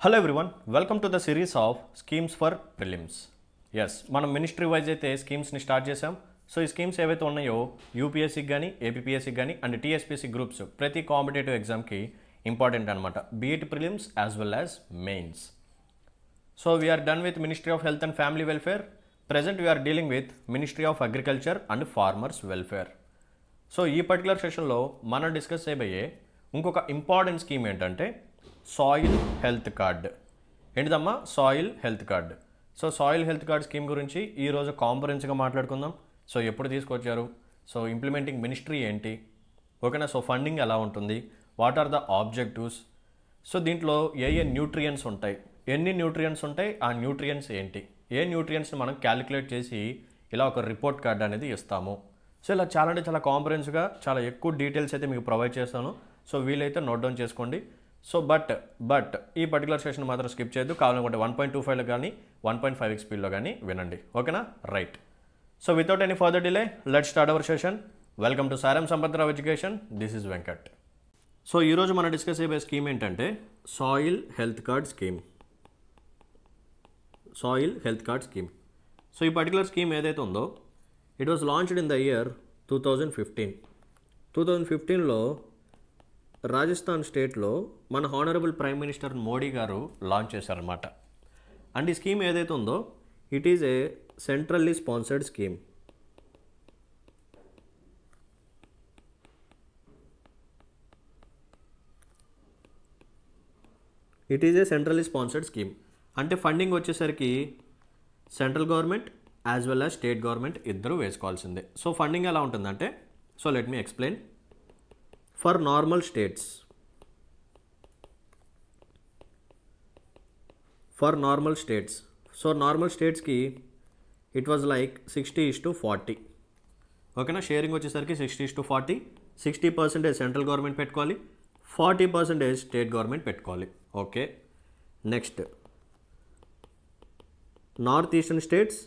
Hello everyone welcome to the series of schemes for prelims yes మనం ministry wise అయితే స్కీమ్స్ని start చేసాం so ఈ స్కీమ్స్ ఏవైతే ఉన్నాయో యూపీఎస్సీకి కానీ ఏపీఎస్సీకి కానీ అండ్ టీఎస్పీసీ గ్రూప్స్ ప్రతి కాంపిటేటివ్ ఎగ్జామ్కి ఇంపార్టెంట్ అనమాట be it prelims as well as mains so we are done with ministry of health and family welfare present we are dealing with ministry of agriculture and farmers welfare so ఈ particular సెషన్లో మనం discuss చేయబోయే ఇంకొక important scheme ఏంటంటే soil health card. ఏంటిదమ్మా? Soil health card. So soil health card scheme గురించి ఈరోజు కాంపరెన్స్గా మాట్లాడుకుందాం. So ఎప్పుడు తీసుకొచ్చారు? సో ఇంప్లిమెంటింగ్ మినిస్ట్రీ ఏంటి? ఓకేనా? సో ఫండింగ్ ఎలా ఉంటుంది? What are the objectives so దీంట్లో ఏ ఏ న్యూట్రియన్స్ ఉంటాయి? ఎన్ని న్యూట్రియన్స్ ఉంటాయి? ఆ న్యూట్రియన్స్ ఏంటి? ఏ న్యూట్రియన్స్ని మనం క్యాలిక్యులేట్ చేసి ఇలా ఒక రిపోర్ట్ కార్డ్ అనేది ఇస్తాము. సో ఇలా చాలా అంటే చాలా కాంపరెన్స్గా చాలా ఎక్కువ డీటెయిల్స్ అయితే మీకు ప్రొవైడ్ చేస్తాను. సో వీలైతే నోట్ డౌన్ చేసుకోండి. సో బట్ బట్ ఈ పర్టికులర్ సెషన్ మాత్రం స్కిప్ చేయొద్దు. కావాలనుకుంటే వన్ పాయింట్ టూ ఫైవ్లో కానీ వన్ పాయింట్ ఫైవ్ స్పీడ్లో కానీ వినండి. ఓకేనా right so without any further delay let start our session welcome to Saaram Sampatrao education this is Venkat so ఈరోజు మనం డిస్కస్ అయిపోయే స్కీమ్ ఏంటంటే soil health card scheme soil health card scheme so ఈ particular scheme ఏదైతే ఉందో it was launched in the year two thousand fifteen two thousand ఫిఫ్టీన్లో రాజస్థాన్ స్టేట్లో మన హానరబుల్ ప్రైమ్ మినిస్టర్ మోడీ గారు లాంచ్ చేశారనమాట అండ్ ఈ స్కీమ్ ఏదైతే ఉందో it is a centrally sponsored scheme it is a centrally sponsored scheme అంటే ఫండింగ్ వచ్చేసరికి central government as well as state government ఇద్దరు వేసుకోవాల్సిందే. సో ఫండింగ్ ఎలా ఉంటుందంటే so let me explain for normal states for normal states so normal స్టేట్స్కి it was like sixty is to forty ఓకేనా sharing వచ్చేసరికి sixty is to forty sixty percentage central government పెట్టుకోవాలి. Forty percentage state government పెట్టుకోవాలి. Okay next north eastern states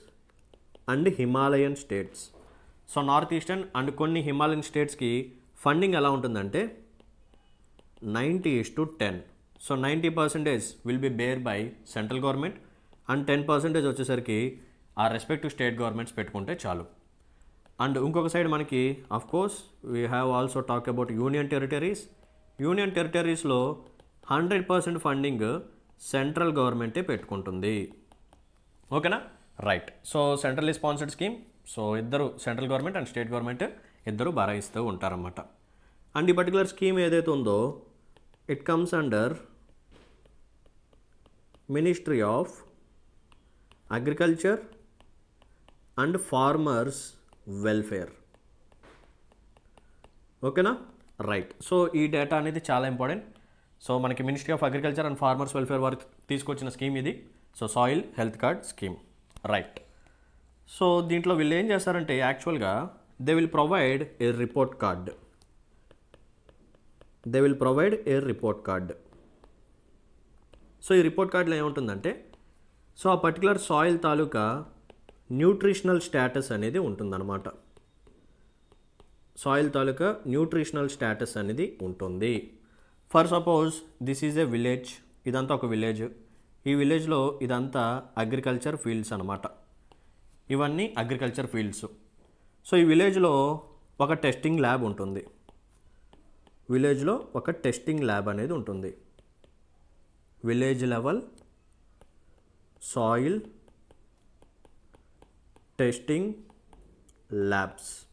and Himalayan states so north eastern and కొన్ని Himalayan స్టేట్స్కి funding ఎలా ఉంటుందంటే ninety is to ten so ninety percentage will be bear by central government and ten percentage వచ్చేసరికి ఆ respective state governments పెట్టుకుంటే చాలు. And ఇంకొక side మనకి of course we have also talk about union territories union టెరిటరీస్లో hundred percent funding central గవర్నమెంటే పెట్టుకుంటుంది. ఓకేనా right so central sponsored scheme so ఇద్దరు central government and state government ఇద్దరు భరాయిస్తూ ఉంటారన్నమాట. అండ్ ఈ పర్టికులర్ స్కీమ్ ఏదైతే ఉందో it comes under ministry of agriculture and farmers welfare ఓకేనా రైట్ సో ఈ డేటా అనేది చాలా ఇంపార్టెంట్ సో మనకి ministry of agriculture and farmers welfare వారు తీసుకొచ్చిన స్కీమ్ ఇది. So soil health card scheme right so దీంట్లో వీళ్ళు ఏం చేస్తారంటే యాక్చువల్గా they will provide a report card they will provide a report card so ఈ రిపోర్ట్ కార్డులో ఏముంటుందంటే సో ఆ పర్టికులర్ సాయిల్ తాలూకా న్యూట్రిషనల్ స్టేటస్ అనేది ఉంటుందన్నమాట. సాయిల్ తాలూకా న్యూట్రిషనల్ స్టేటస్ అనేది ఉంటుంది. For suppose this is a village ఇదంతా ఒక విలేజ్ ఈ విలేజ్లో ఇదంతా అగ్రికల్చర్ ఫీల్డ్స్ అనమాట ఇవన్నీ అగ్రికల్చర్ ఫీల్డ్స్ సో ఈ విలేజ్లో ఒక టెస్టింగ్ ల్యాబ్ ఉంటుంది. విలేజ్లో ఒక టెస్టింగ్ ల్యాబ్ అనేది ఉంటుంది. Village level soil testing labs.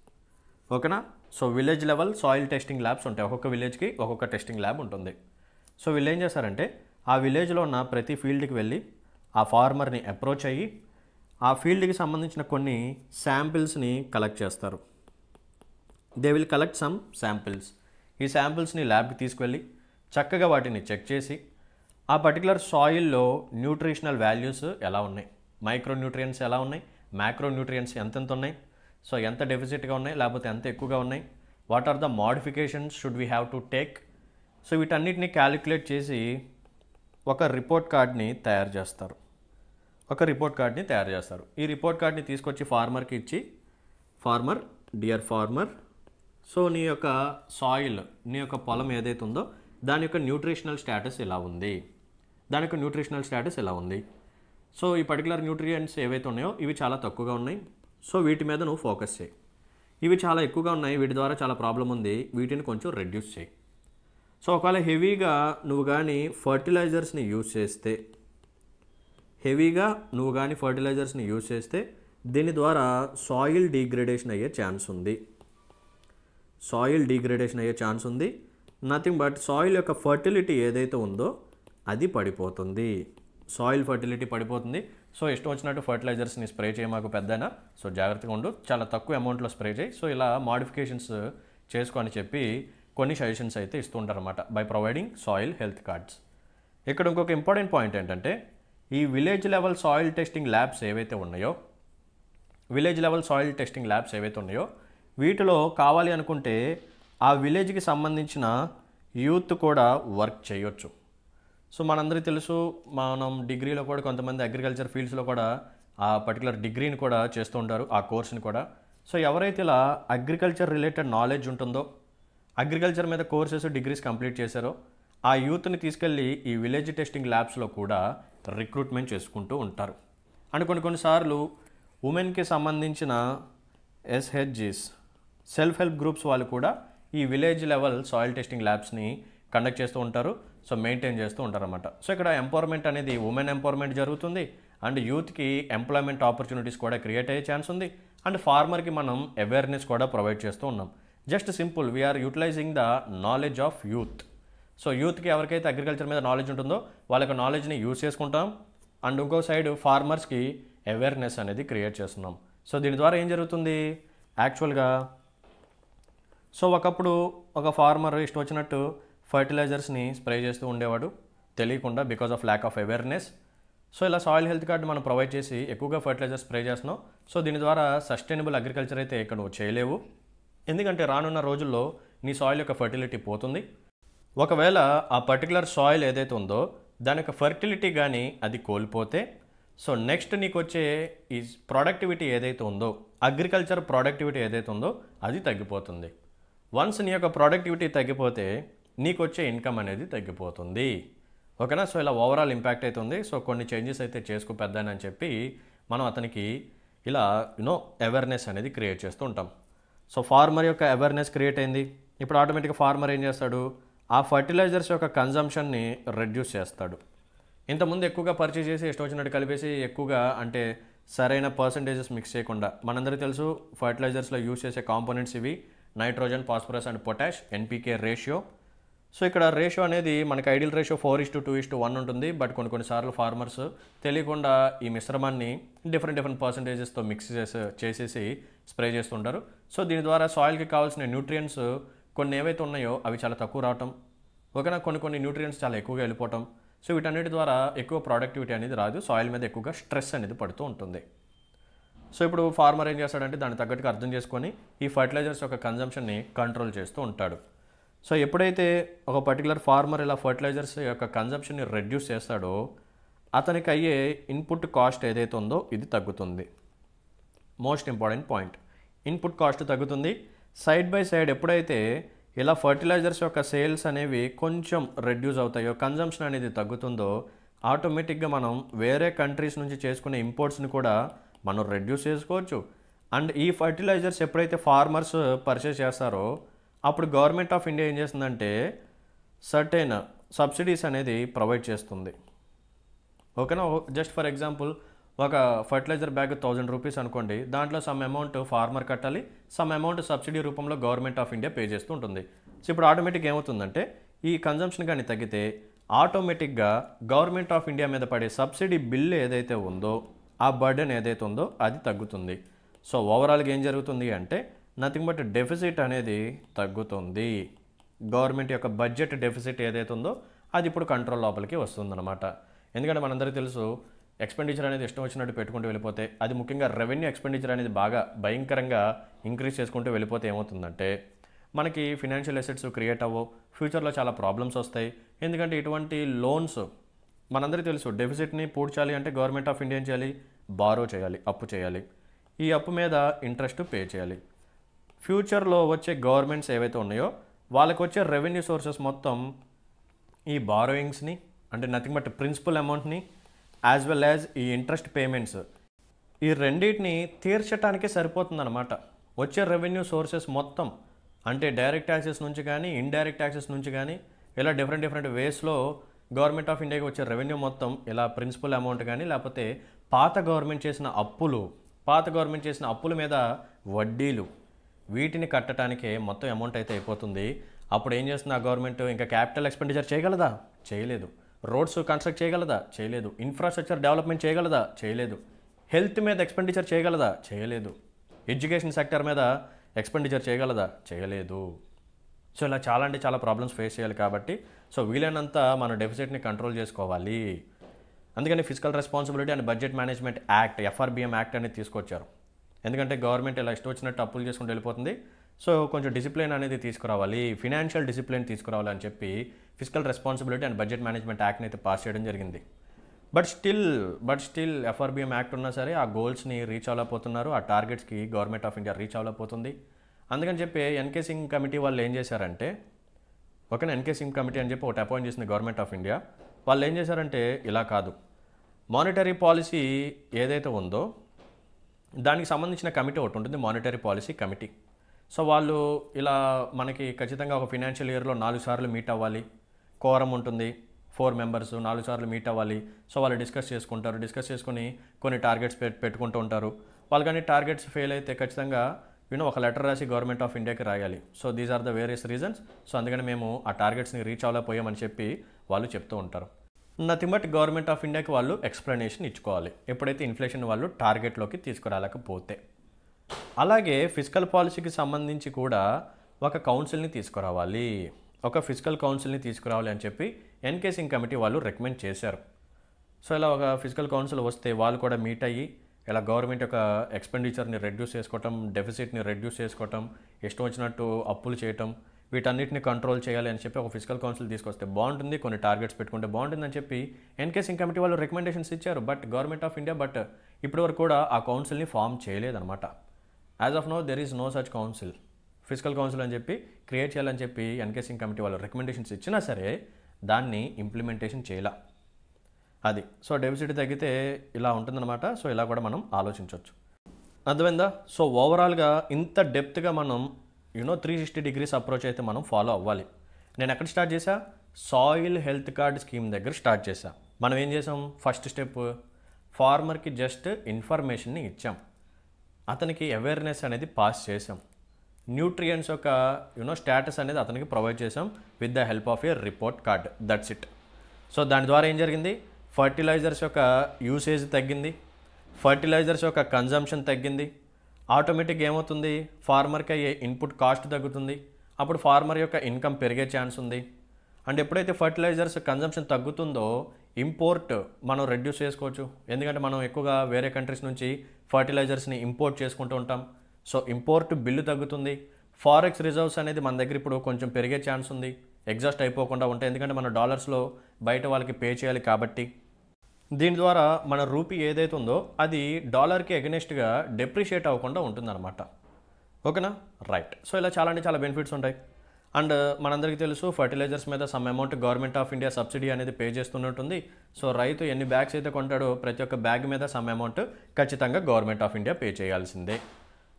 ఓకేనా? So village level soil testing labs ఉంటాయి. ఒక్కొక్క విలేజ్కి ఒక్కొక్క టెస్టింగ్ ల్యాబ్ ఉంటుంది. సో వీళ్ళు ఏం చేస్తారంటే ఆ విలేజ్లో ఉన్న ప్రతి ఫీల్డ్కి వెళ్ళి ఆ ఫార్మర్ని అప్రోచ్ అయ్యి ఆ ఫీల్డ్కి సంబంధించిన కొన్ని శాంపిల్స్ని కలెక్ట్ చేస్తారు. They will collect some samples. ఈ శాంపిల్స్ని ల్యాబ్కి తీసుకువెళ్ళి చక్కగా వాటిని చెక్ చేసి ఆ పర్టికులర్ సాయిల్లో న్యూట్రిషనల్ వాల్యూస్ ఎలా ఉన్నాయి? మైక్రో న్యూట్రియన్స్ ఎలా ఉన్నాయి? మ్యాక్రో న్యూట్రియన్స్ ఎంతెంత ఉన్నాయి? సో ఎంత డెఫిసిట్గా ఉన్నాయి? లేకపోతే ఎంత ఎక్కువగా ఉన్నాయి? What are the modifications should we have to take? So వీటన్నిటిని క్యాలిక్యులేట్ చేసి ఒక రిపోర్ట్ కార్డ్ని తయారు చేస్తారు. ఒక రిపోర్ట్ కార్డ్ని తయారు చేస్తారు. ఈ రిపోర్ట్ కార్డ్ని తీసుకొచ్చి ఫార్మర్కి ఇచ్చి ఫార్మర్ డియర్ ఫార్మర్ సో నీ యొక్క సాయిల్ నీ యొక్క పొలం ఏదైతే ఉందో దాని యొక్క న్యూట్రిషనల్ స్టేటస్ ఇలా ఉంది? దాని యొక్క న్యూట్రిషనల్ స్టేటస్ ఎలా ఉంది? సో ఈ పర్టికులర్ న్యూట్రియంట్స్ ఏవైతే ఉన్నాయో ఇవి చాలా తక్కువగా ఉన్నాయి. సో వీటి మీద నువ్వు ఫోకస్ చేయి. ఇవి చాలా ఎక్కువగా ఉన్నాయి వీటి ద్వారా చాలా ప్రాబ్లం ఉంది వీటిని కొంచెం రెడ్యూస్ చేయి. సో ఒకవేళ హెవీగా నువ్వు కానీ ఫర్టిలైజర్స్ని యూజ్ చేస్తే హెవీగా నువ్వు కానీ ఫర్టిలైజర్స్ని యూజ్ చేస్తే దీని ద్వారా సాయిల్ డీగ్రేడేషన్ అయ్యే ఛాన్స్ ఉంది. సాయిల్ డీగ్రేడేషన్ అయ్యే ఛాన్స్ ఉంది. నథింగ్ బట్ సాయిల్ యొక్క ఫర్టిలిటీ ఏదైతే ఉందో అది పడిపోతుంది. సాయిల్ ఫర్టిలిటీ పడిపోతుంది. సో ఇష్టం వచ్చినట్టు ఫర్టిలైజర్స్ని స్ప్రే చేయమాకు పెద్దనా సో జాగ్రత్తగా ఉండు. చాలా తక్కువ అమౌంట్లో స్ప్రే చేయి. సో ఇలా మాడిఫికేషన్స్ చేసుకొని చెప్పి కొన్ని సజెషన్స్ అయితే ఇస్తుంటారన్నమాట by providing soil health cards ఇక్కడ ఇంకొక ఇంపార్టెంట్ పాయింట్ ఏంటంటే ఈ village level soil testing labs ఏవైతే ఉన్నాయో village level soil testing labs ఏవైతే ఉన్నాయో వీటిలో కావాలి అనుకుంటే ఆ విలేజ్కి సంబంధించిన యూత్ కూడా వర్క్ చేయొచ్చు. సో మనందరికీ తెలుసు మనం డిగ్రీలో కూడా కొంతమంది అగ్రికల్చర్ ఫీల్డ్స్లో కూడా ఆ పర్టికులర్ డిగ్రీని కూడా చేస్తూ ఉంటారు ఆ కోర్స్ని కూడా. సో ఎవరైతే ఇలా అగ్రికల్చర్ రిలేటెడ్ నాలెడ్జ్ ఉంటుందో అగ్రికల్చర్ మీద కోర్సెస్ డిగ్రీస్ కంప్లీట్ చేశారో ఆ యూత్ని తీసుకెళ్ళి ఈ విలేజ్ టెస్టింగ్ ల్యాబ్స్లో కూడా రిక్రూట్మెంట్ చేసుకుంటూ ఉంటారు. అండ్ కొన్ని కొన్నిసార్లు ఉమెన్కి సంబంధించిన ఎస్హెచ్జీస్ సెల్ఫ్ హెల్ప్ గ్రూప్స్ వాళ్ళు కూడా ఈ విలేజ్ లెవెల్ సాయిల్ టెస్టింగ్ ల్యాబ్స్ని కండక్ట్ చేస్తూ ఉంటారు. సో మెయింటైన్ చేస్తూ ఉంటారు అనమాట సో ఇక్కడ ఎంపవర్మెంట్ అనేది ఉమెన్ ఎంపవర్మెంట్ జరుగుతుంది. అండ్ యూత్కి ఎంప్లాయ్మెంట్ ఆపర్చునిటీస్ కూడా క్రియేట్ అయ్యే ఛాన్స్ ఉంది. అండ్ ఫార్మర్కి మనం అవేర్నెస్ కూడా ప్రొవైడ్ చేస్తూ ఉన్నాం. Just simple we are utilising the knowledge of youth so యూత్కి ఎవరికైతే అగ్రికల్చర్ మీద నాలెడ్జ్ ఉంటుందో వాళ్ళకి నాలెడ్జ్ని యూజ్ చేసుకుంటాం. అండ్ ఇంకో సైడ్ ఫార్మర్స్కి అవేర్నెస్ అనేది క్రియేట్ చేస్తున్నాం. సో దీని ద్వారా ఏం జరుగుతుంది? యాక్చువల్గా సో ఒకప్పుడు ఒక ఫార్మర్ ఇష్టం వచ్చినట్టు ఫర్టిలైజర్స్ని స్ప్రే చేస్తూ ఉండేవాడు. తెలియకుండా because of lack of awareness. So ఇలా సాయిల్ హెల్త్ కార్డు మనం ప్రొవైడ్ చేసి ఎక్కువగా ఫర్టిలైజర్ స్ప్రే చేస్తున్నాం. సో దీని ద్వారా సస్టైనబుల్ అగ్రికల్చర్ అయితే ఇక్కడ నువ్వు చేయలేవు. ఎందుకంటే రానున్న రోజుల్లో నీ సాయిల్ యొక్క ఫర్టిలిటీ పోతుంది. ఒకవేళ ఆ పర్టికులర్ సాయిల్ ఏదైతే ఉందో దాని యొక్క ఫర్టిలిటీ కానీ అది కోల్పోతే సో నెక్స్ట్ నీకు వచ్చే ఈ ప్రొడక్టివిటీ ఏదైతే ఉందో అగ్రికల్చర్ ప్రొడక్టివిటీ ఏదైతే ఉందో అది తగ్గిపోతుంది. వన్స్ నీ యొక్క ప్రొడక్టివిటీ తగ్గిపోతే నీకు వచ్చే ఇన్కమ్ అనేది తగ్గిపోతుంది. ఓకేనా? సో ఇలా ఓవరాల్ ఇంపాక్ట్ అవుతుంది సో కొన్ని చేంజెస్ అయితే చేసుకో పెద్దానని చెప్పి మనం అతనికి ఇలా యునో అవేర్నెస్ అనేది క్రియేట్ చేస్తూ ఉంటాం. సో ఫార్మర్ యొక్క అవేర్నెస్ క్రియేట్ అయింది. ఇప్పుడు ఆటోమేటిక్గా ఫార్మర్ ఏం చేస్తాడు? ఆ ఫర్టిలైజర్స్ యొక్క కన్జంప్షన్ని రెడ్యూస్ చేస్తాడు. ఇంతకుముందు ఎక్కువగా పర్చేజ్ చేసి ఇష్టం వచ్చినట్టు కలిపేసి ఎక్కువగా అంటే సరైన పర్సంటేజెస్ మిక్స్ చేయకుండా మనందరికీ తెలుసు ఫర్టిలైజర్స్లో యూజ్ చేసే కాంపోనెంట్స్ ఇవి nitrogen phosphorus and potash NPK ratio so ఇక్కడ రేషియో అనేది మనకి ideal ratio four is to two is to one ఉంటుంది. బట్ కొన్ని కొన్నిసార్లు ఫార్మర్స్ తెలియకుండా ఈ మిశ్రమాన్ని డిఫరెంట్ డిఫరెంట్ పర్సంటేజెస్తో మిక్స్ చేసి చేసేసి స్ప్రే చేస్తుంటారు. సో దీని ద్వారా సాయిల్కి కావాల్సిన న్యూట్రియంట్స్ కొన్ని ఏవైతే ఉన్నాయో అవి చాలా తక్కువ రావటం ఓకేనా కొన్ని కొన్ని న్యూట్రియంట్స్ చాలా ఎక్కువగా వెళ్ళిపోవటం సో వీటన్నిటి ద్వారా ఎక్కువ ప్రొడక్టివిటీ అనేది రాదు సాయిల్ మీద ఎక్కువగా స్ట్రెస్ అనేది పడుతూ ఉంటుంది. సో ఇప్పుడు ఫార్మర్ ఏం చేస్తాడంటే దాన్ని తగ్గట్టుగా అర్థం చేసుకొని ఈ ఫర్టిలైజర్స్ యొక్క కన్జంప్షన్ని కంట్రోల్ చేస్తూ ఉంటాడు. సో ఎప్పుడైతే ఒక పర్టికులర్ ఫార్మర్ ఇలా ఫర్టిలైజర్స్ యొక్క కన్జంప్షన్ని రెడ్యూస్ చేస్తాడో అతనికి అయ్యే ఇన్పుట్ కాస్ట్ ఏదైతే ఉందో ఇది తగ్గుతుంది. Most important point input cost తగ్గుతుంది సైడ్ బై సైడ్ ఎప్పుడైతే ఇలా ఫర్టిలైజర్స్ యొక్క సేల్స్ అనేవి కొంచెం రెడ్యూస్ అవుతాయో కన్జంప్షన్ అనేది తగ్గుతుందో ఆటోమేటిక్గా మనం వేరే కంట్రీస్ నుంచి చేసుకునే ఇంపోర్ట్స్ని కూడా మనం రెడ్యూస్ చేసుకోవచ్చు. అండ్ ఈ ఫర్టిలైజర్స్ ఎప్పుడైతే ఫార్మర్స్ పర్చేస్ చేస్తారో అప్పుడు గవర్నమెంట్ ఆఫ్ ఇండియా ఏం చేస్తుందంటే సర్టైన్ సబ్సిడీస్ అనేది ప్రొవైడ్ చేస్తుంది. ఓకేనా జస్ట్ ఫర్ ఎగ్జాంపుల్ ఒక ఫర్టిలైజర్ బ్యాగ్ థౌజండ్ రూపీస్ అనుకోండి దాంట్లో సమ్ అమౌంట్ ఫార్మర్ కట్టాలి సమ్ అమౌంట్ సబ్సిడీ రూపంలో గవర్నమెంట్ ఆఫ్ ఇండియా పే చేస్తూ ఉంటుంది. సో ఇప్పుడు ఆటోమేటిక్ ఏమవుతుందంటే ఈ కన్జంప్షన్ కానీ తగ్గితే ఆటోమేటిక్గా గవర్నమెంట్ ఆఫ్ ఇండియా మీద పడే సబ్సిడీ బిల్ ఏదైతే ఉందో ఆ బర్డెన్ ఏదైతే ఉందో అది తగ్గుతుంది. సో ఓవరాల్గా ఏం జరుగుతుంది అంటే నథింగ్ బట్ డెఫిసిట్ అనేది తగ్గుతుంది. గవర్నమెంట్ యొక్క బడ్జెట్ డెఫిసిట్ ఏదైతే ఉందో అది ఇప్పుడు కంట్రోల్ లోపలికి వస్తుందన్నమాట. ఎందుకంటే మనందరికీ తెలుసు ఎక్స్పెండిచర్ అనేది ఇష్టం వచ్చినట్టు పెట్టుకుంటూ వెళ్ళిపోతే అది ముఖ్యంగా రెవెన్యూ ఎక్స్పెండిచర్ అనేది బాగా భయంకరంగా ఇంక్రీజ్ చేసుకుంటూ వెళ్ళిపోతే ఏమవుతుందంటే మనకి ఫినాన్షియల్ అసెట్స్ క్రియేట్ అవ్వవు ఫ్యూచర్లో చాలా ప్రాబ్లమ్స్ వస్తాయి. ఎందుకంటే ఇటువంటి లోన్స్ మనందరికీ తెలుసు డెఫిసిట్ని పూడ్చాలి అంటే గవర్నమెంట్ ఆఫ్ ఇండియా ఏం చేయాలి? బారో చేయాలి అప్పు చేయాలి. ఈ అప్పు మీద ఇంట్రెస్ట్ పే చేయాలి. ఫ్యూచర్లో వచ్చే గవర్నమెంట్స్ ఏవైతే ఉన్నాయో వాళ్ళకి వచ్చే రెవెన్యూ సోర్సెస్ మొత్తం ఈ బారోయింగ్స్ని అంటే నథింగ్ బట్ ప్రిన్సిపల్ అమౌంట్ని యాజ్ వెల్ యాజ్ ఈ ఇంట్రెస్ట్ పేమెంట్స్ ఈ రెండింటిని తీర్చటానికి సరిపోతుందన్నమాట. వచ్చే రెవెన్యూ సోర్సెస్ మొత్తం అంటే డైరెక్ట్ ట్యాక్సెస్ నుంచి కానీ ఇండైరెక్ట్ ట్యాక్సెస్ నుంచి కానీ ఇలా డిఫరెంట్ డిఫరెంట్ వేస్లో గవర్నమెంట్ ఆఫ్ ఇండియాకి వచ్చే రెవెన్యూ మొత్తం ఇలా ప్రిన్సిపల్ అమౌంట్ కానీ లేకపోతే పాత గవర్నమెంట్ చేసిన అప్పులు పాత గవర్నమెంట్ చేసిన అప్పుల మీద వడ్డీలు వీటిని కట్టడానికే మొత్తం అమౌంట్ అయితే అయిపోతుంది. అప్పుడు ఏం చేస్తుంది ఆ గవర్నమెంట్ ఇంకా క్యాపిటల్ ఎక్స్పెండిచర్ చేయగలదా? చేయలేదు. రోడ్స్ కన్స్ట్రక్ట్ చేయగలదా? చేయలేదు. ఇన్ఫ్రాస్ట్రక్చర్ డెవలప్మెంట్ చేయగలదా? చేయలేదు. హెల్త్ మీద ఎక్స్పెండిచర్ చేయగలదా? చేయలేదు. ఎడ్యుకేషన్ సెక్టర్ మీద ఎక్స్పెండిచర్ చేయగలదా? చేయలేదు. సో ఇలా చాలా అంటే చాలా ప్రాబ్లమ్స్ ఫేస్ చేయాలి కాబట్టి సో వీలైనంత మన డెఫిసిట్ని కంట్రోల్ చేసుకోవాలి. అందుకని physical responsibility and budget management act FRBM act అనేది తీసుకొచ్చారు. ఎందుకంటే గవర్నమెంట్ ఇలా ఇష్టం వచ్చినట్టు అప్పులు చేసుకుంటూ వెళ్ళిపోతుంది. సో కొంచెం డిసిప్లిన్ అనేది తీసుకురావాలి. ఫినాన్షియల్ డిసిప్లిన్ తీసుకురావాలి అని చెప్పి physical responsibility and budget management యాక్ట్ని అయితే పాస్ చేయడం జరిగింది. But still but still FRBM act ఉన్నా సరే ఆ గోల్స్ని రీచ్ అవ్వలేకపోతున్నారు. ఆ టార్గెట్స్కి గవర్నమెంట్ ఆఫ్ ఇండియా రీచ్ అవ్వలేకపోతుంది. అందుకని చెప్పి ఎన్కే సింగ్ కమిటీ వాళ్ళు ఏం చేశారంటే ఓకేనా ఎన్కే సింగ్ కమిటీ అని చెప్పి ఒకటి అపాయింట్ చేసింది గవర్నమెంట్ ఆఫ్ ఇండియా. వాళ్ళు ఏం చేశారంటే ఇలా కాదు. మానిటరీ పాలసీ ఏదైతే ఉందో దానికి సంబంధించిన కమిటీ ఒకటి ఉంటుంది మానిటరీ పాలసీ కమిటీ. సో వాళ్ళు ఇలా మనకి ఖచ్చితంగా ఒక ఫినాన్షియల్ ఇయర్లో నాలుగు సార్లు మీట్ అవ్వాలి. కోరం ఉంటుంది. ఫోర్ మెంబర్స్ నాలుగు సార్లు మీట్ అవ్వాలి. సో వాళ్ళు డిస్కస్ చేసుకుంటారు. డిస్కస్ చేసుకుని కొన్ని టార్గెట్స్ పెట్టుకుంటూ ఉంటారు. వాళ్ళు కానీ టార్గెట్స్ ఫెయిల్ అయితే ఖచ్చితంగా యూనో ఒక లెటర్ రాసి గవర్నమెంట్ ఆఫ్ ఇండియాకి రాయాలి. So these are the various reasons so అందుకని మేము ఆ టార్గెట్స్ని రీచ్ అవ్వలేకపోయామని చెప్పి వాళ్ళు చెప్తూ ఉంటారు. నథింగ్ బట్ గవర్నమెంట్ ఆఫ్ ఇండియాకి వాళ్ళు ఎక్స్ప్లెనేషన్ ఇచ్చుకోవాలి. ఎప్పుడైతే ఇన్ఫ్లేషన్ వాళ్ళు టార్గెట్లోకి తీసుకురాలేకపోతే. అలాగే ఫిజికల్ పాలసీకి సంబంధించి కూడా ఒక కౌన్సిల్ని తీసుకురావాలి. ఒక ఫిజికల్ కౌన్సిల్ని తీసుకురావాలి అని చెప్పి ఎన్కే సింగ్ కమిటీ వాళ్ళు రికమెండ్ చేశారు. సో ఇలా ఒక ఫిజికల్ కౌన్సిల్ వస్తే వాళ్ళు కూడా మీట్ అయ్యి ఇలా గవర్నమెంట్ యొక్క ఎక్స్పెండిచర్ని రెడ్యూస్ చేసుకోవటం డెఫిసిట్ని రెడ్యూస్ చేసుకోవటం ఇష్టం వచ్చినట్టు అప్పులు చేయటం వీటన్నిటిని కంట్రోల్ చేయాలి అని చెప్పి ఒక ఫిజికల్ కౌన్సిల్ తీసుకొస్తే బాగుంటుంది కొన్ని టార్గెట్స్ పెట్టుకుంటే బాగుంటుంది అని చెప్పి ఎన్కే సింగ్ కమిటీ వాళ్ళు రికమెండేషన్స్ ఇచ్చారు. But government of India but ఇప్పటివరకు కూడా ఆ కౌన్సిల్ని ఫామ్ చేయలేదన్నమాట. As of now there is no such council. Physical council అని చెప్పి క్రియేట్ చేయాలని చెప్పి ఎన్కే సింగ్ కమిటీ వాళ్ళు రికమెండేషన్స్ ఇచ్చినా సరే దాన్ని ఇంప్లిమెంటేషన్ చేయాల. అది. సో డెబిసిట్ తగ్గితే ఇలా ఉంటుందన్నమాట. సో ఇలా కూడా మనం ఆలోచించవచ్చు అర్థమైందా? సో ఓవరాల్గా ఇంత డెప్త్గా మనం you know three sixty degrees approach అయితే మనం ఫాలో అవ్వాలి. నేను ఎక్కడ స్టార్ట్ చేశా? సాయిల్ హెల్త్ కార్డ్ స్కీమ్ దగ్గర స్టార్ట్ చేశా. మనం ఏం చేసాం ఫస్ట్ స్టెప్ ఫార్మర్కి జస్ట్ ఇన్ఫర్మేషన్ని ఇచ్చాం. అతనికి అవేర్నెస్ అనేది పాస్ చేసాం న్యూట్రియంట్స్ యొక్క యూనో స్టేటస్ అనేది అతనికి ప్రొవైడ్ చేసాం with the help of a report card that's it so దాని ద్వారా ఏం జరిగింది? ఫర్టిలైజర్స్ యొక్క యూసేజ్ తగ్గింది. ఫర్టిలైజర్స్ యొక్క కన్జంప్షన్ తగ్గింది. ఆటోమేటిక్ ఏమవుతుంది? ఫార్మర్కి అయ్యే ఇన్పుట్ కాస్ట్ తగ్గుతుంది. అప్పుడు ఫార్మర్ యొక్క ఇన్కమ్ పెరిగే ఛాన్స్ ఉంది. అండ్ ఎప్పుడైతే ఫర్టిలైజర్స్ కన్జంప్షన్ తగ్గుతుందో ఇంపోర్ట్ మనం రెడ్యూస్ చేసుకోవచ్చు. ఎందుకంటే మనం ఎక్కువగా వేరే కంట్రీస్ నుంచి ఫర్టిలైజర్స్ని ఇంపోర్ట్ చేసుకుంటూ ఉంటాం. సో ఇంపోర్ట్ బిల్లు తగ్గుతుంది. ఫారెక్స్ రిజర్వ్స్ అనేది మన దగ్గర ఇప్పుడు కొంచెం పెరిగే ఛాన్స్ ఉంది. ఎగ్జాస్ట్ అయిపోకుండా ఉంటాయి ఎందుకంటే మన డాలర్స్లో బయట వాళ్ళకి పే చేయాలి కాబట్టి. దీని ద్వారా మన రూపీ ఏదైతే ఉందో అది డాలర్కి ఎగనెస్ట్గా డెప్రిషియేట్ అవ్వకుండా ఉంటుందన్నమాట. ఓకేనా? రైట్. సో ఇలా చాలా అంటే చాలా బెనిఫిట్స్ ఉంటాయి. అండ్ మనందరికీ తెలుసు ఫర్టిలైజర్స్ మీద some amount government of India subsidy అనేది పే చేస్తున్నట్టుంది సో రైతు ఎన్ని బ్యాగ్స్ అయితే కొంటాడో ప్రతి ఒక్క బ్యాగ్ మీద సమ్ అమౌంట్ ఖచ్చితంగా గవర్నమెంట్ ఆఫ్ ఇండియా పే చేయాల్సిందే.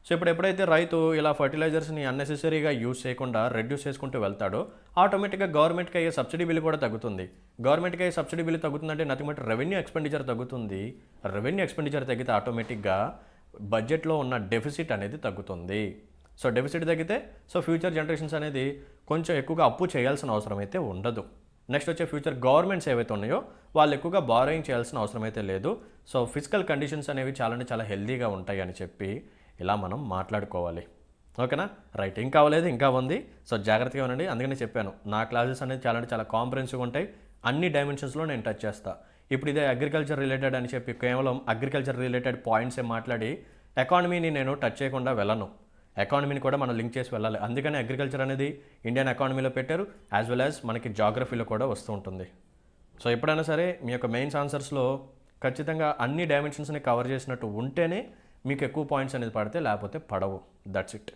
సో ఇప్పుడు ఎప్పుడైతే రైతు ఇలా ఫర్టిలైజర్స్ని అన్నెసెసరీగా యూజ్ చేయకుండా రెడ్యూస్ చేసుకుంటూ వెళ్తాడో ఆటోమేటిక్గా గవర్నమెంట్కి అయ్యే సబ్సిడీ బిల్ కూడా తగ్గుతుంది. గవర్నమెంట్కి అయ్యే సబ్సిడీ బిల్ తగ్గుతుందంటే నథింగ్ బట్ రెవెన్యూ ఎక్స్పెండిచర్ తగ్గుతుంది. రెవెన్యూ ఎక్స్పెండిచర్ తగ్గితే ఆటోమేటిక్గా బడ్జెట్లో ఉన్న డెఫిసిట్ అనేది తగ్గుతుంది. సో డెఫిసిట్ తగ్గితే సో ఫ్యూచర్ జనరేషన్స్ అనేది కొంచెం ఎక్కువగా అప్పు చేయాల్సిన అవసరం అయితే ఉండదు. నెక్స్ట్ వచ్చే ఫ్యూచర్ గవర్నమెంట్స్ ఏవైతే ఉన్నాయో వాళ్ళు ఎక్కువగా బారోయింగ్ చేయాల్సిన అవసరం అయితే లేదు. సో ఫిజికల్ కండిషన్స్ అనేవి చాలా చాలా హెల్దీగా ఉంటాయి అని చెప్పి ఇలా మనం మాట్లాడుకోవాలి. ఓకేనా? రైట్. ఇంకా అవ్వలేదు ఇంకా ఉంది. సో జాగ్రత్తగా ఉండండి. అందుకనే చెప్పాను నా క్లాసెస్ అనేది చాలా అంటే చాలా కాంప్రహెన్సివ్గా ఉంటాయి. అన్ని డైమెన్షన్స్లో నేను టచ్ చేస్తా. ఇప్పుడు ఇదే అగ్రికల్చర్ రిలేటెడ్ అని చెప్పి కేవలం అగ్రికల్చర్ రిలేటెడ్ పాయింట్సే మాట్లాడి ఎకానమీని నేను టచ్ చేయకుండా వెళ్ళను. ఎకానమీని కూడా మనం లింక్ చేసి వెళ్ళాలి. అందుకని అగ్రికల్చర్ అనేది ఇండియన్ ఎకానమీలో పెట్టారు యాజ్ వెల్ యాజ్ మనకి జాగ్రఫీలో కూడా వస్తూ ఉంటుంది. సో ఎప్పుడైనా సరే మీ యొక్క మెయిన్స్ ఆన్సర్స్లో ఖచ్చితంగా అన్ని డైమెన్షన్స్ని కవర్ చేసినట్టు ఉంటేనే మీకు ఎక్కువ పాయింట్స్ అనేది పడితే లేకపోతే పడవు. That's it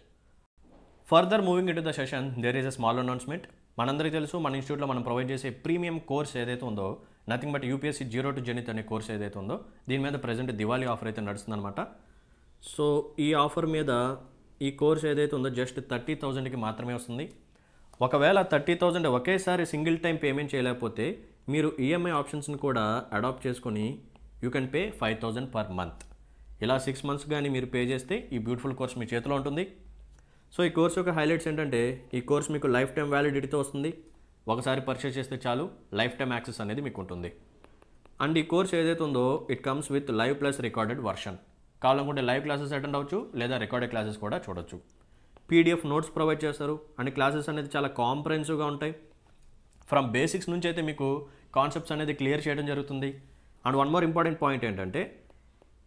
further moving into the session there is a small announcement మనందరికీ తెలుసు మన ఇన్స్టిట్యూట్లో మనం ప్రొవైడ్ చేసే ప్రీమియం కోర్స్ ఏదైతే ఉందో nothing but UPSC zero to zenith అనే కోర్స్ ఏదైతే ఉందో దీని మీద ప్రజెంట్ దివాళీ ఆఫర్ అయితే నడుస్తుందన్నమాట. సో ఈ ఆఫర్ మీద ఈ కోర్స్ ఏదైతే ఉందో జస్ట్ థర్టీ థౌజండ్కి మాత్రమే వస్తుంది. ఒకవేళ థర్టీ థౌజండ్ ఒకేసారి సింగిల్ టైం పేమెంట్ చేయలేకపోతే మీరు ఈఎంఐ ఆప్షన్స్ని కూడా అడాప్ట్ చేసుకొని you can pay five thousand per month ఇలా సిక్స్ మంత్స్ కానీ మీరు పే చేస్తే ఈ బ్యూటిఫుల్ కోర్స్ మీ చేతిలో ఉంటుంది. సో ఈ కోర్స్ యొక్క హైలైట్స్ ఏంటంటే ఈ కోర్స్ మీకు లైఫ్ టైం వ్యాలిడిటీతో వస్తుంది. ఒకసారి పర్చేస్ చేస్తే చాలు లైఫ్ టైం యాక్సెస్ అనేది మీకు ఉంటుంది. అండ్ ఈ కోర్స్ ఏదైతే ఉందో it comes with live plus recorded version కావాలనుకుంటే లైవ్ క్లాసెస్ అటెండ్ అవ్వచ్చు లేదా రికార్డెడ్ క్లాసెస్ కూడా చూడొచ్చు. పీడిఎఫ్ నోట్స్ ప్రొవైడ్ చేస్తారు. అండ్ క్లాసెస్ అనేది చాలా కాంప్రహెన్సివ్గా ఉంటాయి. ఫ్రమ్ బేసిక్స్ నుంచి అయితే మీకు కాన్సెప్ట్స్ అనేది క్లియర్ చేయడం జరుగుతుంది. And one more important point ఏంటంటే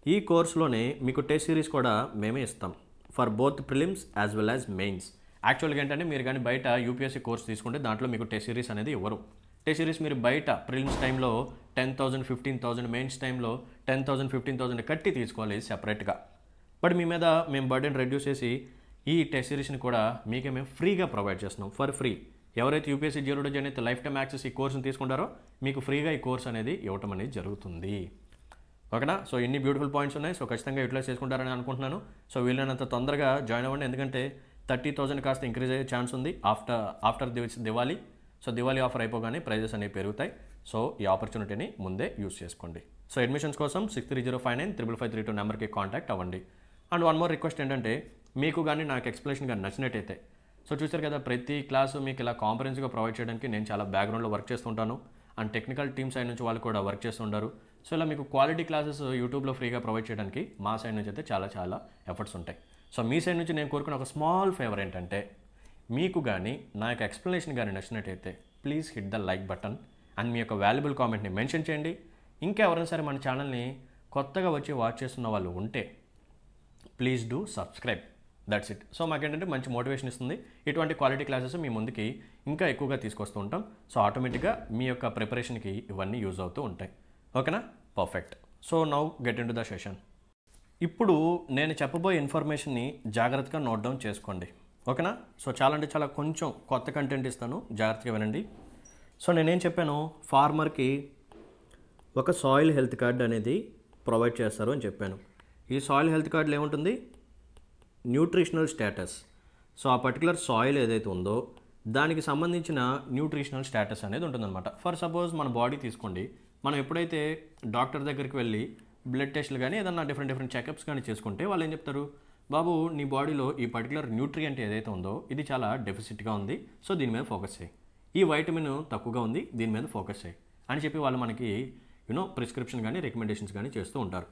ఈ కోర్సులోనే మీకు టెస్ట్ సిరీస్ కూడా మేమే ఇస్తాం. For both prelims as well as mains. యాక్చువల్గా ఏంటంటే మీరు కానీ బయట యూపీఎస్సీ కోర్స్ తీసుకుంటే దాంట్లో మీకు టెస్ట్ సిరీస్ అనేది ఇవ్వరు. టెస్ట్ సిరీస్ మీరు బయట ప్రిలిమ్స్ టైంలో ten thousand fifteen thousand mains టైంలో టెన్ థౌసండ్ ఫిఫ్టీన్ థౌసండ్ కట్టి తీసుకోవాలి సెపరేట్గా. బట్ మీ మీద మేము బర్డెన్ రెడ్యూస్ చేసి ఈ టెస్ట్ సిరీస్ని కూడా మీకే మేము ఫ్రీగా ప్రొవైడ్ చేస్తున్నాం. For free. ఎవరైతే యూపీఎస్సీ జీరో డేజ్ అనేది లైఫ్ టైమ్ యాక్సెస్ ఈ కోర్సును తీసుకుంటారో మీకు ఫ్రీగా ఈ కోర్స్ అనేది ఇవ్వటం అనేది జరుగుతుంది. ఓకేనా? సో ఎన్ని బ్యూటిఫుల్ పాయింట్స్ ఉన్నాయి. సో ఖచ్చితంగా యూటిలైజ్ చేసుకుంటారని అనుకుంటున్నాను. సో వీళ్ళనంత తొందరగా జాయిన్ అవ్వండి. ఎందుకంటే థర్టీ థౌసండ్ కాస్త ఇంక్రీజ్ అయ్యే ఛాన్స్ ఉంది after after Diwali. So Diwali offer అయిపోగానే ప్రైజెస్ అనేవి పెరుగుతాయి. సో ఈ ఆపర్చునిటీని ముందే యూస్ చేసుకోండి. సో అడ్మిషన్స్ కోసం six three zero five nine triple five three two నెంబర్కి కాంటాక్ట్ అవ్వండి. అండ్ వన్ మోర్ రిక్వెస్ట్ ఏంటంటే మీకు కానీ నాకు ఎక్స్ప్లెనేషన్ కానీ నచ్చినట్టయితే సో చూసారు కదా ప్రతి క్లాసు మీకు ఇలా కాంపరెన్స్గా ప్రొవైడ్ చేయడానికి నేను చాలా బ్యాక్గ్రౌండ్లో వర్క్ చేస్తుంటాను అండ్ టెక్నికల్ టీమ్ సైడ్ నుంచి వాళ్ళు కూడా వర్క్ చేస్తుంటారు సో ఇలా మీకు క్వాలిటీ క్లాసెస్ యూట్యూబ్లో ఫ్రీగా ప్రొవైడ్ చేయడానికి మా సైడ్ నుంచి అయితే చాలా చాలా ఎఫర్ట్స్ ఉంటాయి. సో మీ సైడ్ నుంచి నేను కోరుకున్న ఒక స్మాల్ ఫేవర్ ఏంటంటే మీకు కానీ నా యొక్క ఎక్స్ప్లెనేషన్ కానీ నచ్చినట్టయితే please hit the like button and మీ యొక్క వాల్యుబుల్ కామెంట్ని మెన్షన్ చేయండి. ఇంకా ఎవరైనా సరే మన ఛానల్ని కొత్తగా వచ్చి వాచ్ చేస్తున్న వాళ్ళు ఉంటే please do subscribe that's it so మాకేంటంటే మంచి మోటివేషన్ ఇస్తుంది. ఇటువంటి క్వాలిటీ క్లాసెస్ మీ ముందుకి ఇంకా ఎక్కువగా తీసుకొస్తూ ఉంటాం. సో ఆటోమేటిక్గా మీ యొక్క ప్రిపరేషన్కి ఇవన్నీ యూజ్ అవుతూ ఉంటాయి. ఓకేనా perfect so now get into the session ఇప్పుడు నేను చెప్పబోయే ఇన్ఫర్మేషన్ని జాగ్రత్తగా నోట్ డౌన్ చేసుకోండి. ఓకేనా? సో చాలా అంటే చాలా కొంచెం కొత్త కంటెంట్ ఇస్తాను. జాగ్రత్తగా వినండి. సో నేనేం చెప్పాను? ఫార్మర్కి ఒక సాయిల్ హెల్త్ కార్డ్ అనేది ప్రొవైడ్ చేస్తారు అని చెప్పాను. ఈ సాయిల్ హెల్త్ కార్డులో ఏముంటుంది? న్యూట్రిషనల్ స్టేటస్ సో ఆ పర్టికులర్ సాయిల్ ఏదైతే ఉందో దానికి సంబంధించిన న్యూట్రిషనల్ స్టేటస్ అనేది ఉంటుందన్నమాట. ఫర్ సపోజ్ మన బాడీ తీసుకోండి. మనం ఎప్పుడైతే డాక్టర్ దగ్గరికి వెళ్ళి బ్లడ్ టెస్ట్లు కానీ ఏదన్నా డిఫరెంట్ డిఫరెంట్ చెకప్స్ కానీ చేసుకుంటే వాళ్ళు ఏం చెప్తారు? బాబు నీ బాడీలో ఈ పర్టికులర్ న్యూట్రియంట్ ఏదైతే ఉందో ఇది చాలా డెఫిసిట్గా ఉంది సో దీని మీద ఫోకస్ చేయి. ఈ వైటమిన్ తక్కువగా ఉంది దీని మీద ఫోకస్ చేయి. అని చెప్పి వాళ్ళు మనకి యూనో ప్రిస్క్రిప్షన్ కానీ రికమెండేషన్స్ కానీ చేస్తూ ఉంటారు.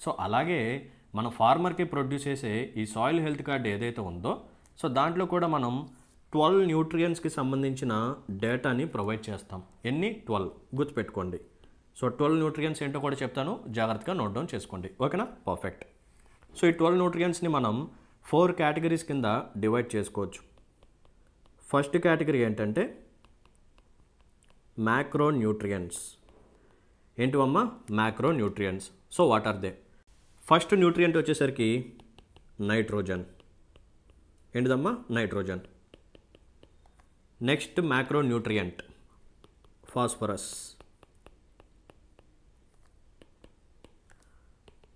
సో అలాగే మన ఫార్మర్కి ప్రొడ్యూస్ చేసే ఈ సాయిల్ హెల్త్ కార్డ్ ఏదైతే ఉందో సో దాంట్లో కూడా మనం ట్వెల్వ్ న్యూట్రియన్స్కి సంబంధించిన డేటాని ప్రొవైడ్ చేస్తాం. ఎన్ని? ట్వెల్వ్ గుర్తుపెట్టుకోండి. సో ట్వెల్వ్ న్యూట్రియంట్స్ ఏంటో కూడా చెప్తాను. జాగ్రత్తగా నోట్ డౌన్ చేసుకోండి. ఓకేనా? పర్ఫెక్ట్ సో ఈ ట్వెల్వ్ న్యూట్రియంట్స్ని మనం ఫోర్ కేటగిరీస్ కింద డివైడ్ చేసుకోవచ్చు. ఫస్ట్ కేటగిరీ ఏంటంటే macro nutrients ఏంటివమ్మా? Macro nutrients so what are they first nutrient వచ్చేసరికి nitrogen ఏంటిదమ్మా? Nitrogen next macro nutrient phosphorus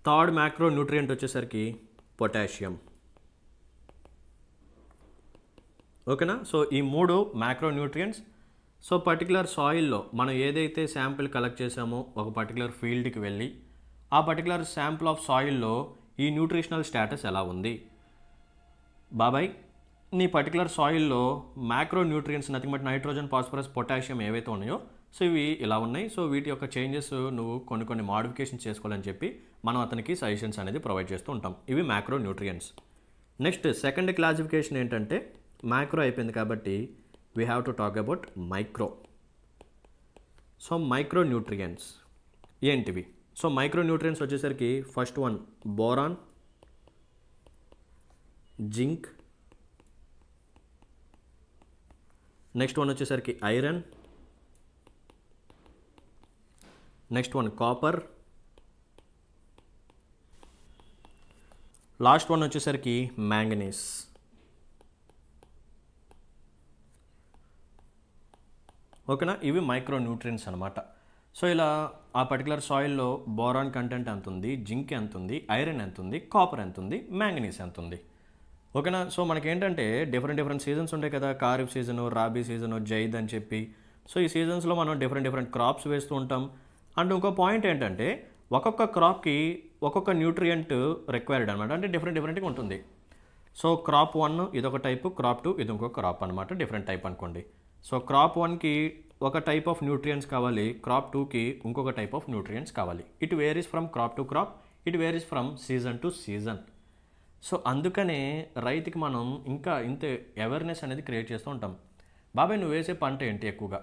third macro nutrient వచ్చేసరికి పొటాషియం. ఓకేనా? సో ఈ మూడు మ్యాక్రో న్యూట్రియంట్స్ సో పర్టికులర్ సాయిల్లో మనం ఏదైతే శాంపిల్ కలెక్ట్ చేసామో ఒక పర్టికులర్ ఫీల్డ్కి వెళ్ళి ఆ పర్టికులర్ శాంపుల్ ఆఫ్ సాయిల్లో ఈ న్యూట్రిషనల్ స్టేటస్ ఎలా ఉంది? బాబాయ్ నీ particular సాయిల్లో macronutrients nothing but nitrogen phosphorus potassium ఏవైతే ఉన్నాయో సో ఇవి ఇలా ఉన్నాయి. సో వీటి యొక్క చేంజెస్ నువ్వు కొన్ని కొన్ని మాడిఫికేషన్ చేసుకోవాలని చెప్పి మనం అతనికి సజెషన్స్ అనేది ప్రొవైడ్ చేస్తూ ఉంటాం. ఇవి macronutrients next second classification ఏంటంటే మ్యాక్రో అయిపోయింది కాబట్టి we have to talk about micro so micronutrients ఏంటివి? సో మైక్రో న్యూట్రియంట్స్ వచ్చేసరికి first one boron zinc next one వచ్చేసరికి iron next one copper last one వచ్చేసరికి మ్యాంగనీస్. ఓకేనా? ఇవి మైక్రో న్యూట్రియన్స్ అనమాట సో ఇలా ఆ పర్టికులర్ సాయిల్లో బోరాన్ కంటెంట్ ఎంత ఉంది? జింక్ ఎంత ఉంది? ఐరన్ ఎంత ఉంది? కాపర్ ఎంత ఉంది? మ్యాంగనీస్ ఎంత ఉంది? ఓకేనా? సో మనకి ఏంటంటే డిఫరెంట్ డిఫరెంట్ సీజన్స్ ఉంటాయి కదా. ఖారీఫ్ సీజను రాబీ సీజను జైద్ అని చెప్పి. సో ఈ సీజన్స్లో మనం డిఫరెంట్ డిఫరెంట్ క్రాప్స్ వేస్తూ ఉంటాం. అండ్ ఇంకో పాయింట్ ఏంటంటే ఒక్కొక్క క్రాప్కి ఒక్కొక్క న్యూట్రియంట్ రిక్వైర్డ్ అనమాట అంటే డిఫరెంట్ డిఫరెంట్గా ఉంటుంది. సో క్రాప్ వన్ ఇదొక టైపు క్రాప్ టూ ఇది ఇంకొక క్రాప్ అనమాట డిఫరెంట్ టైప్ అనుకోండి. సో క్రాప్ వన్కి ఒక టైప్ ఆఫ్ న్యూట్రియంట్స్ కావాలి క్రాప్ టూకి ఇంకొక టైప్ ఆఫ్ న్యూట్రియంట్స్ కావాలి. It varies from crop to crop it varies from season to season. So అందుకనే రైతుకి మనం ఇంకా ఇంత అవేర్నెస్ అనేది క్రియేట్ చేస్తూ ఉంటాం. బాబాయ్ నువ్వు వేసే పంట ఏంటి ఎక్కువగా?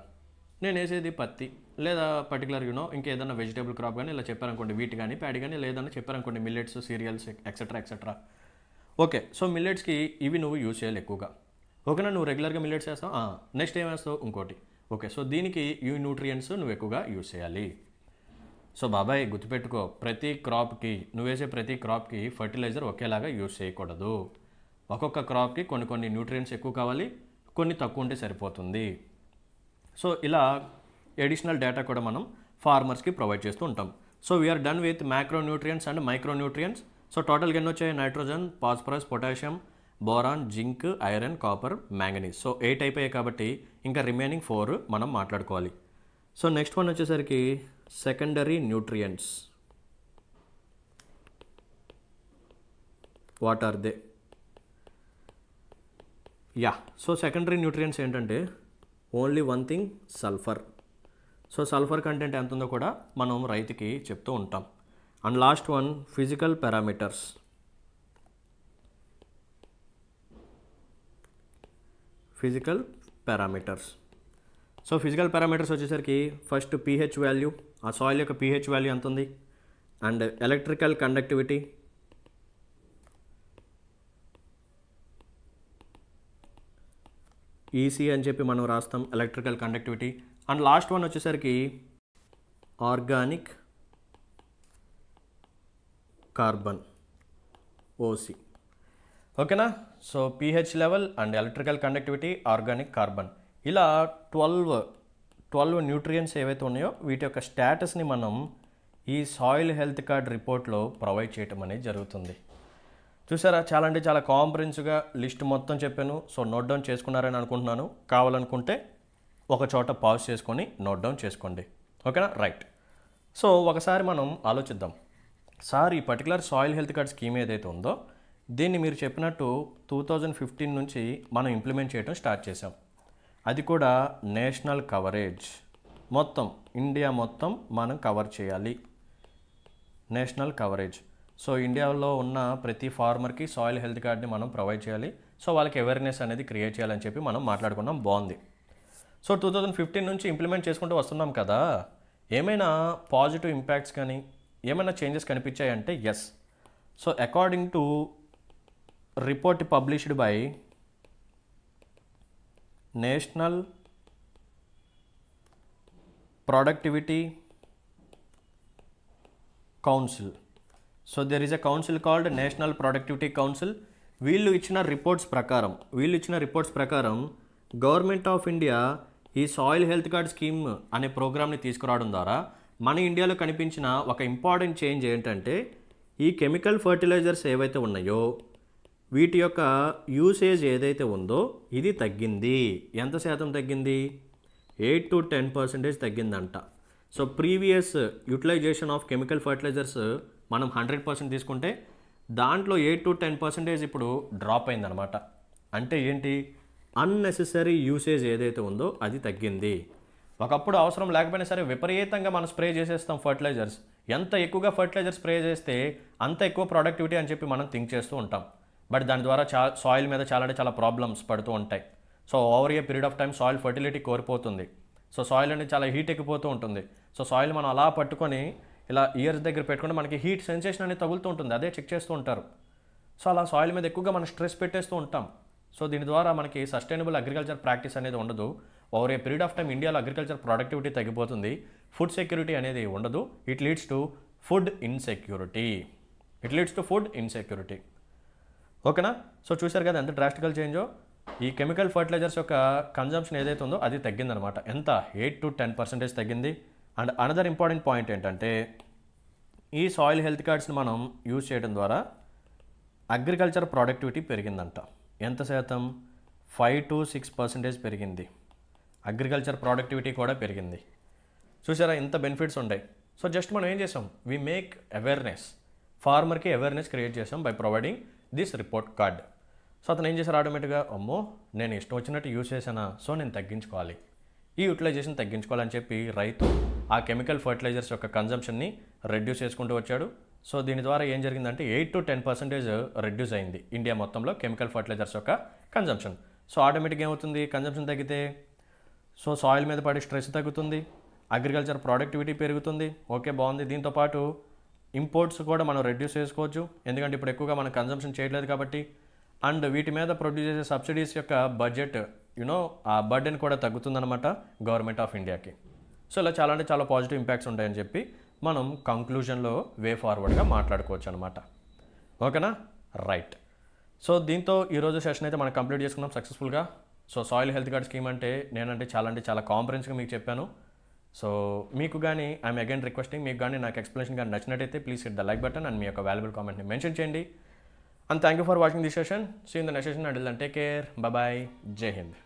నేను వేసేది పత్తి లేదా పర్టికులర్ యూనో ఇంకేదైనా వెజిటేబుల్ క్రాప్ కానీ ఇలా చెప్పారనుకోండి వీట్ కానీ ప్యాడ్ కానీ లేదన్నా చెప్పారనుకోండి millets cereals etcetera etcetera okay so మిల్లెట్స్కి ఇవి నువ్వు యూజ్ చేయాలి ఎక్కువగా. ఓకేనా నువ్వు రెగ్యులర్గా మిల్లెట్స్ వేస్తావు? నెక్స్ట్ ఏం వేస్తావు? ఇంకోటి. ఓకే సో దీనికి ఈ న్యూట్రియంట్స్ నువ్వు ఎక్కువగా యూజ్ చేయాలి. సో బాబాయ్ గుర్తుపెట్టుకో ప్రతి క్రాప్కి నువ్వు వేసే ప్రతి క్రాప్కి ఫర్టిలైజర్ ఒకేలాగా యూజ్ చేయకూడదు. ఒక్కొక్క క్రాప్కి కొన్ని కొన్ని న్యూట్రియంట్స్ ఎక్కువ కావాలి కొన్ని తక్కువ ఉంటే సరిపోతుంది. సో ఇలా ఎడిషనల్ డేటా కూడా మనం ఫార్మర్స్కి ప్రొవైడ్ చేస్తూ ఉంటాం. So we are done with macronutrients and micronutrients so టోటల్గా ఎన్ని వచ్చాయి? Nitrogen phosphorus potassium boron zinc iron copper manganese so eight అయిపోయాయి కాబట్టి ఇంకా రిమైనింగ్ ఫోర్ మనం మాట్లాడుకోవాలి. సో నెక్స్ట్ వన్ వచ్చేసరికి secondary nutrients what are they ya so secondary nutrients ఏంటంటే only one thing sulphur. So sulphur content ఎంత ఉందో కూడా మనం రైతుకి చెప్తూ ఉంటాం. And last one physical parameters. Physical parameters. So physical parameters వచ్చేసరికి ఫస్ట్ పీహెచ్ వాల్యూ ఆ సాయిల్ యొక్క పీహెచ్ వాల్యూ ఎంత ఉంది? అండ్ ఎలక్ట్రికల్ కండక్టివిటీ ఈసీ అని చెప్పి మనం రాస్తాం electrical conductivity and last one వచ్చేసరికి ఆర్గానిక్ కార్బన్ ఓసి. ఓకేనా? So pH level and electrical conductivity organic carbon. ఇలా ట్వెల్వ్ ట్వెల్వ్ న్యూట్రియంట్స్ ఏవైతే ఉన్నాయో వీటి యొక్క స్టేటస్ని మనం ఈ సాయిల్ హెల్త్ కార్డ్ రిపోర్ట్లో ప్రొవైడ్ చేయటం అనేది జరుగుతుంది. చూసారా? చాలా అంటే చాలా కాంప్రహెన్సివ్గా లిస్ట్ మొత్తం చెప్పాను. సో నోట్ డౌన్ చేసుకున్నారని అనుకుంటున్నాను. కావాలనుకుంటే ఒక చోట పాజ్ చేసుకొని నోట్ డౌన్ చేసుకోండి. ఓకేనా? రైట్ సో ఒకసారి మనం ఆలోచిద్దాం. సార్ ఈ particular soil health card scheme ఏదైతే ఉందో దీన్ని మీరు చెప్పినట్టు టూ థౌజండ్ ఫిఫ్టీన్ నుంచి మనం ఇంప్లిమెంట్ చేయడం స్టార్ట్ చేసాం అది కూడా నేషనల్ కవరేజ్ మొత్తం ఇండియా మొత్తం మనం కవర్ చేయాలి. నేషనల్ కవరేజ్ సో ఇండియాలో ఉన్న ప్రతి ఫార్మర్కి సాయిల్ హెల్త్ కార్డ్ని మనం ప్రొవైడ్ చేయాలి. సో వాళ్ళకి అవేర్నెస్ అనేది క్రియేట్ చేయాలని చెప్పి మనం మాట్లాడుకున్నాం. బాగుంది. సో టూ థౌజండ్ ఫిఫ్టీన్ నుంచి ఇంప్లిమెంట్ చేసుకుంటూ వస్తున్నాం కదా. ఏమైనా పాజిటివ్ ఇంపాక్ట్స్ కానీ ఏమైనా changes కనిపించాయంటే yes so according to report published by National Productivity Council so there is a council called National Productivity Council వీళ్ళు ఇచ్చిన రిపోర్ట్స్ ప్రకారం వీళ్ళు ఇచ్చిన రిపోర్ట్స్ ప్రకారం గవర్నమెంట్ ఆఫ్ ఇండియా ఈ సాయిల్ హెల్త్ కార్డ్ స్కీమ్ అనే ప్రోగ్రామ్ని తీసుకురావడం ద్వారా మన ఇండియాలో కనిపించిన ఒక ఇంపార్టెంట్ చేంజ్ ఏంటంటే ఈ కెమికల్ ఫర్టిలైజర్స్ ఏవైతే ఉన్నాయో వీటి యొక్క యూసేజ్ ఏదైతే ఉందో ఇది తగ్గింది. ఎంత శాతం తగ్గింది? ఎయిట్ టు టెన్ పర్సెంటేజ్ తగ్గిందంట. So previous utilisation of chemical fertilisers మనం హండ్రెడ్ పర్సెంట్ తీసుకుంటే దాంట్లో ఎయిట్ టు టెన్ పర్సెంటేజ్ ఇప్పుడు డ్రాప్ అయిందనమాట అంటే ఏంటి? అన్నెసెసరీ యూసేజ్ ఏదైతే ఉందో అది తగ్గింది. ఒకప్పుడు అవసరం లేకపోయినా సరే విపరీతంగా మనం స్ప్రే చేసేస్తాం ఫర్టిలైజర్స్. ఎంత ఎక్కువగా ఫర్టిలైజర్ స్ప్రే చేస్తే అంత ఎక్కువ ప్రొడక్టివిటీ అని చెప్పి మనం థింక్ చేస్తూ ఉంటాం. బట్ దాని ద్వారా చా సాయిల్ మీద చాలా అంటే చాలా ప్రాబ్లమ్స్ పడుతూ ఉంటాయి. So over a period of time soil fertility కోల్పోతుంది. సో సాయిల్ అనేది చాలా హీట్ ఎక్కిపోతూ ఉంటుంది. సో సాయిల్ మనం అలా పట్టుకొని ఇలా ఇయర్స్ దగ్గర పెట్టుకుంటే మనకి హీట్ సెన్సేషన్ అనేది తగులుతూ ఉంటుంది. అదే చెక్ చేస్తూ ఉంటారు. సో అలా సాయిల్ మీద ఎక్కువగా మనం స్ట్రెస్ పెట్టేస్తూ ఉంటాం. సో దీని ద్వారా మనకి సస్టైనబుల్ అగ్రికల్చర్ ప్రాక్టీస్ అనేది ఉండదు. Over a period of time ఇండియాలో అగ్రికల్చర్ ప్రొడక్టివిటీ తగ్గిపోతుంది. ఫుడ్ సెక్యూరిటీ అనేది ఉండదు. It leads to food insecurity it leads to food insecurity ఓకేనా సో చూశారు కదా ఎంత డ్రాస్టికల్ చేంజో ఈ కెమికల్ ఫర్టిలైజర్స్ యొక్క కన్జంప్షన్ ఏదైతే ఉందో అది తగ్గిందనమాట ఎంత? ఎయిట్ టు టెన్ పర్సెంటేజ్ తగ్గింది. అండ్ అనదర్ ఇంపార్టెంట్ పాయింట్ ఏంటంటే ఈ సాయిల్ హెల్త్ కార్డ్స్ని మనం యూజ్ చేయడం ద్వారా అగ్రికల్చర్ ప్రొడక్టివిటీ పెరిగిందంట. ఎంత శాతం? ఫైవ్ టు సిక్స్ పర్సెంటేజ్ పెరిగింది. అగ్రికల్చర్ ప్రొడక్టివిటీ కూడా పెరిగింది. చూసారా ఇంత బెనిఫిట్స్ ఉంటాయి సో జస్ట్ మనం ఏం చేసాం? వి మేక్ అవేర్నెస్ ఫార్మర్కి అవేర్నెస్ క్రియేట్ చేసాం by providing this report card so అతను ఏం చేశారు ఆటోమేటిక్గా అమ్మో నేను ఇష్టం వచ్చినట్టు యూజ్ చేశానా? సో నేను తగ్గించుకోవాలి. ఈ యూటిలైజేషన్ తగ్గించుకోవాలని చెప్పి రైతు ఆ కెమికల్ ఫర్టిలైజర్స్ యొక్క కన్జంప్షన్ని రెడ్యూస్ చేసుకుంటూ వచ్చాడు. సో దీని ద్వారా ఏం జరిగిందంటే eight to ten percentage reduce అయింది ఇండియా మొత్తంలో కెమికల్ ఫర్టిలైజర్స్ యొక్క కన్జంప్షన్ సో ఆటోమేటిక్గా ఏమవుతుంది? కన్జంప్షన్ తగ్గితే సో సాయిల్ మీద పడే స్ట్రెస్ తగ్గుతుంది అగ్రికల్చర్ ప్రొడక్టివిటీ పెరుగుతుంది. ఓకే బాగుంది. దీంతో పాటు ఇంపోర్ట్స్ కూడా మనం రెడ్యూస్ చేసుకోవచ్చు. ఎందుకంటే ఇప్పుడు ఎక్కువగా మనం కన్జంప్షన్ చేయట్లేదు కాబట్టి అండ్ వీటి మీద ప్రొడ్యూస్ చేసే సబ్సిడీస్ యొక్క బడ్జెట్ యునో ఆ బర్డెన్ కూడా తగ్గుతుందన్నమాట గవర్నమెంట్ ఆఫ్ ఇండియాకి సో ఇలా చాలా అంటే చాలా పాజిటివ్ ఇంపాక్ట్స్ ఉంటాయని చెప్పి మనం కంక్లూజన్లో వే ఫార్వర్డ్గా మాట్లాడుకోవచ్చు అనమాట ఓకేనా? రైట్ సో దీంతో ఈరోజు సెషన్ అయితే మనం కంప్లీట్ చేసుకున్నాం సక్సెస్ఫుల్గా so soil health card scheme అంటే నేనంటే చాలా అంటే చాలా కాంపరెన్స్గా మీకు చెప్పాను. సో మీకు కానీ ఐఎమ్ అగైన్ రిక్వెస్టింగ్ మీకు కానీ నాకు ఎక్స్ప్లెనేషన్ కానీ నచ్చినట్టయితే please hit the like button and మీ యొక్క వాల్యుబుల్ కామెంట్ని మెన్షన్ చేయండి. And thank you for watching this session see in the next session and take care bye జై హింద్